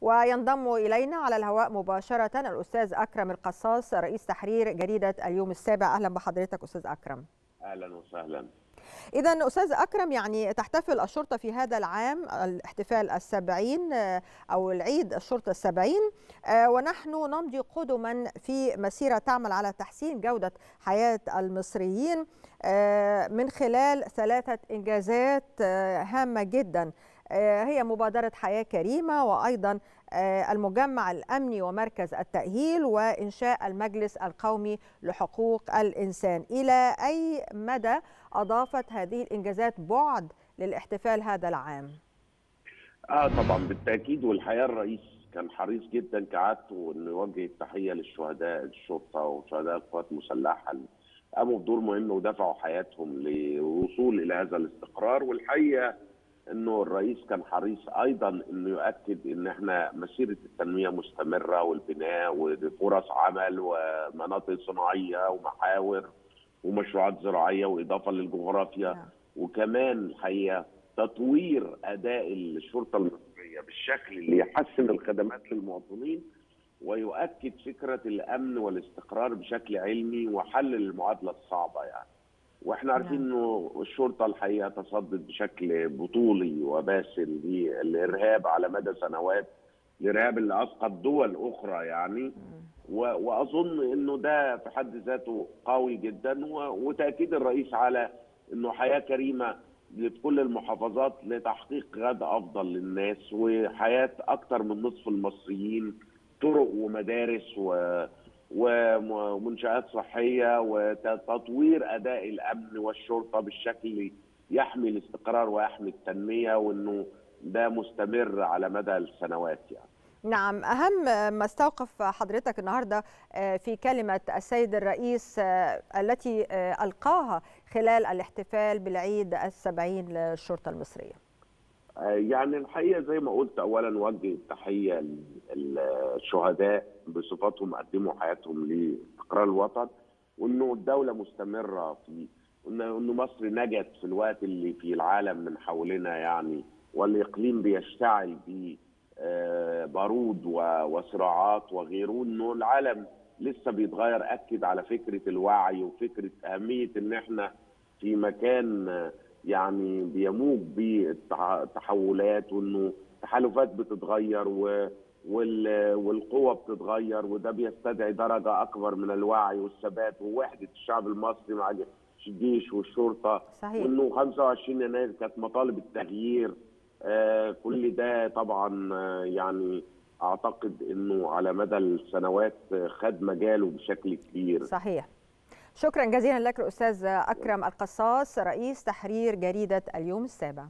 وينضم إلينا على الهواء مباشرة الأستاذ أكرم القصاص رئيس تحرير جريدة اليوم السابع. أهلا بحضرتك أستاذ أكرم. أهلا وسهلا. إذا أستاذ أكرم يعني تحتفل الشرطة في هذا العام الاحتفال السبعين أو العيد الشرطة السبعين ونحن نمضي قدما في مسيرة تعمل على تحسين جودة حياة المصريين من خلال ثلاثة إنجازات هامة جدا. هي مبادرة حياة كريمة وأيضا المجمع الأمني ومركز التأهيل وإنشاء المجلس القومي لحقوق الإنسان إلى أي مدى أضافت هذه الإنجازات بعد للاحتفال هذا العام؟ آه طبعا بالتأكيد والحقيقة الرئيس كان حريص جدا كعادته انه يوجه التحية للشهداء الشرطة وشهداء القوات المسلحة اللي قاموا بدور مهم ودفعوا حياتهم للوصول إلى هذا الاستقرار والحقيقة إنه الرئيس كان حريص أيضا إنه يؤكد إن إحنا مسيرة التنمية مستمرة والبناء وفرص عمل ومناطق صناعية ومحاور ومشروعات زراعية وإضافة للجغرافيا نعم. وكمان الحقيقة تطوير أداء الشرطة المصرية بالشكل اللي يحسن الخدمات للمواطنين ويؤكد فكرة الأمن والاستقرار بشكل علمي وحل المعادلة الصعبة يعني. وإحنا عارفين نعم. إنه الشرطة الحقيقة تصدت بشكل بطولي وباسل للارهاب على مدى سنوات الارهاب اللي اسقط دول أخرى يعني وأظن إنه ده في حد ذاته قوي جدا وتأكيد الرئيس على إنه حياة كريمة لكل المحافظات لتحقيق غد أفضل للناس وحياة أكثر من نصف المصريين طرق ومدارس و ومنشآت صحية وتطوير أداء الأمن والشرطة بالشكل اللي يحمي الاستقرار ويحمي التنمية وأنه ده مستمر على مدى السنوات يعني. نعم أهم ما استوقف حضرتك النهاردة في كلمة السيد الرئيس التي ألقاها خلال الاحتفال بالعيد السبعين للشرطة المصرية. يعني الحقيقة زي ما قلت أولا وجه التحية للشهداء بصفتهم قدموا حياتهم لاستقرار الوطن وأنه الدولة مستمرة في إنه مصر نجت في الوقت اللي في العالم من حولنا يعني والإقليم بيشتعل ب آه، وصراعات وغيره إنه العالم لسه بيتغير. أكد على فكرة الوعي وفكرة أهمية إن إحنا في مكان يعني بيموج بالتحولات وإنه التحالفات بتتغير و وال- والقوة بتتغير وده بيستدعي درجة أكبر من الوعي والثبات. ووحدة الشعب المصري مع الجيش والشرطة. صحيح. وإنه 25 يناير كانت مطالب التغيير. آه كل ده طبعا آه يعني أعتقد إنه على مدى السنوات خد مجاله بشكل كبير. صحيح. شكرا جزيلا لك الأستاذ أكرم القصاص رئيس تحرير جريدة اليوم السابع.